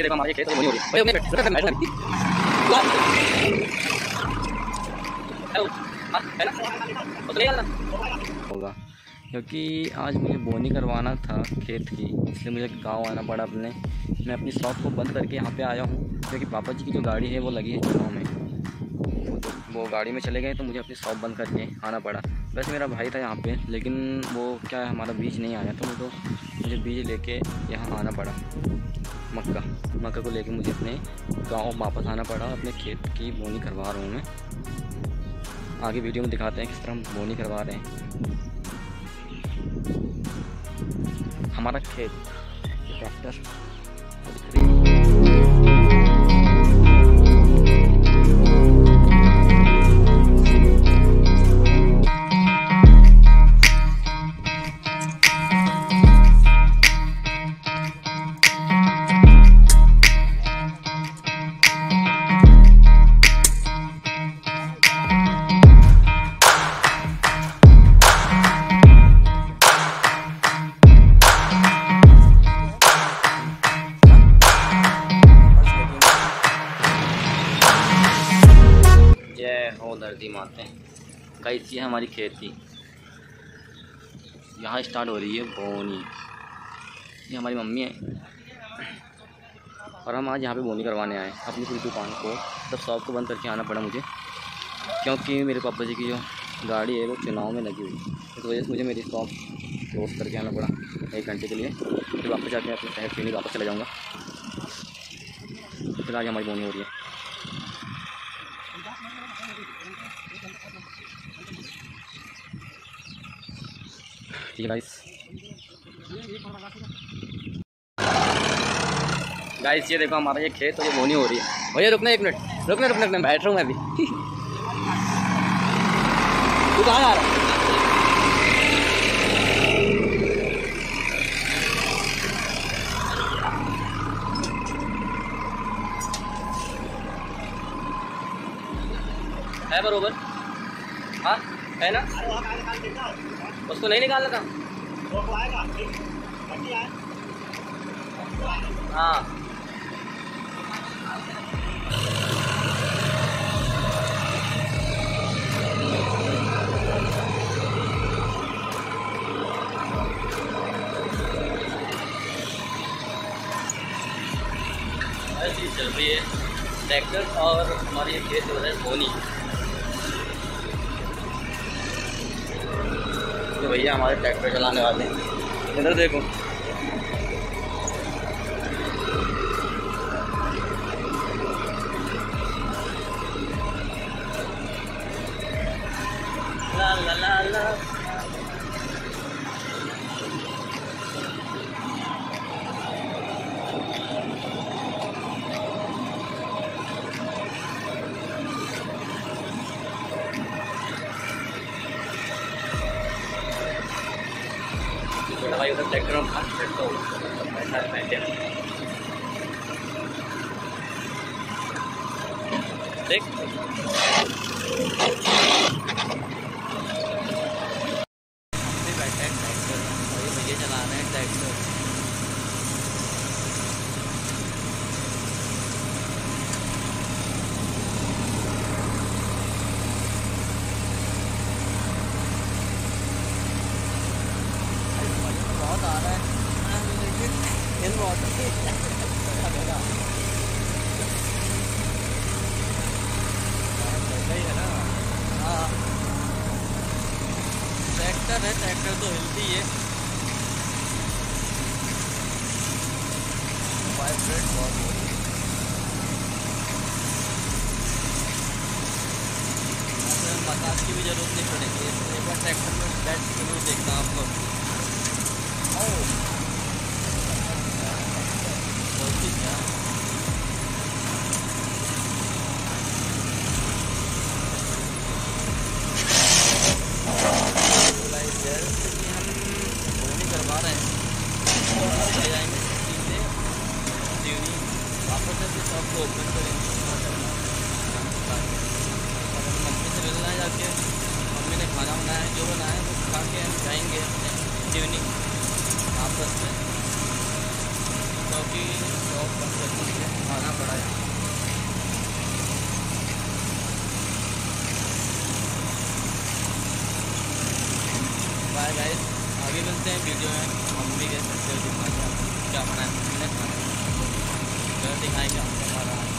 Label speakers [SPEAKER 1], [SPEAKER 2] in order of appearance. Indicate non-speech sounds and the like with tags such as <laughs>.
[SPEAKER 1] हो बैठ होगा। क्योंकि आज मुझे बोनी करवाना था खेत की, इसलिए मुझे गाँव आना पड़ा अपने। मैं अपनी शॉप को बंद करके यहाँ पे आया हूँ, क्योंकि पापा जी की जो गाड़ी है, वो लगी है गाँव में। वो गाड़ी में चले गए तो मुझे अपनी शॉप बंद करके आना पड़ा। वैसे मेरा भाई था यहाँ पे, लेकिन वो क्या है, हमारा बीज नहीं आया तो मुझे मुझे बीज लेके यहाँ आना पड़ा। मक्का मक्का को लेके मुझे अपने गाँव वापस आना पड़ा अपने खेत की बोनी करवा रहा हूँ मैं। आगे वीडियो में दिखाते हैं किस तरह हम बोनी करवा रहे हैं। हमारा खेत, ट्रैक्टर जय हो धरती माते कैसी है हमारी खेती यहाँ स्टार्ट हो रही है बोनी। ये हमारी मम्मी है। और हम आज यहाँ पे बोनी करवाने आए अपनी पूरी दुकान को। तब शॉप को बंद करके आना पड़ा मुझे। क्योंकि मेरे पापा जी की जो गाड़ी है, वो चुनाव में लगी हुई इस वजह से मुझे मेरी शॉप क्लोज करके आना पड़ा एक घंटे के लिए। फिर वापस जाके अपने शहर के लिए वापस चला जाऊँगा। फ़िलहाल हमारी बोनी हो रही है। गाइस गाइस ये देखो हमारा ये खेत, ये बोनी हो रही है। भैया, रुकना एक मिनट, रुकना रुकना रुकना बैठ रहा हूँ मैं अभी। <laughs> तू कहाँ जा रहा है? बरोबर। हाँ है ना? उसको नहीं निकालना था। हाँ। चल रही है। ट्रैक्टर और हमारी ये खेत रहा है सोनी भैया हमारे ट्रैक्टर चलाने वाले हैं। इधर देखो। भाई उधर ट्रैक्टर में भाग फिर तो ऐसा बैठे देख बैठे हैं ट्रैक्टर और ये भैया चला रहे हैं ट्रैक्टर बहुत आ रहा है लेकिन इन बहुत सही है ना हाँ ट्रैक्टर तो हिलती है। वाइब्रेट बहुत हो रही मसाज की भी ज़रूरत नहीं पड़ेगी एक बार ट्रैक्टर में बैठ ज़रूर देखना आपको बहुत ही क्या जैसे कि हम बोनी करवा रहे हैं चले जाएँगे सीधे सिवनी वापस से शॉप को ओपन करेंगे और मम्मी से मिलना है जाके मम्मी ने खाना बनाया है जो बनाया है वो खा के हम जाएँगे अपने सिवनी वापस में।
[SPEAKER 2] क्योंकि शॉप बंद करके मुझे आना पड़ा है। बाय बाय आगे मिलते हैं वीडियो में। मम्मी के सब्ज़ी दिखाते हैं क्या बनाया, मम्मी ने खाना। दिखाएँगे आपको हमारा।